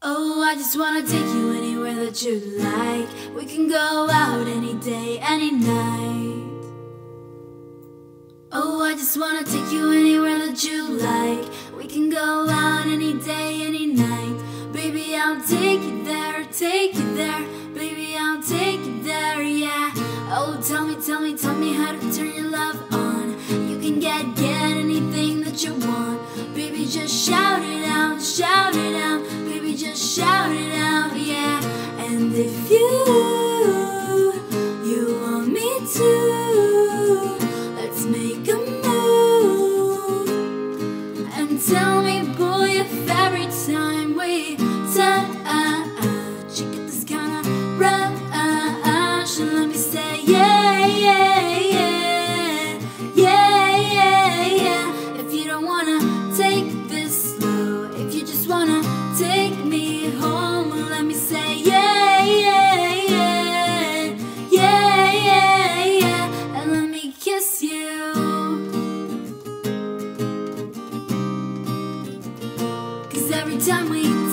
Oh, I just wanna take you anywhere that you like. We can go out any day, any night. Oh, I just wanna take you anywhere that you like. We can go out any day, any night. Baby, I'll take you there, take you there. Baby, I'll take you there, yeah. Oh, tell me, tell me, tell me how to turn your love on. You can get, get Tell me, boy, if every time we touch, you get this kind of rush. And let me say, yeah, yeah, yeah, yeah, yeah, yeah. If you don't wanna take this slow, if you just wanna take me home, let me say, yeah, yeah, yeah, yeah, yeah, yeah. And let me kiss you. дітями.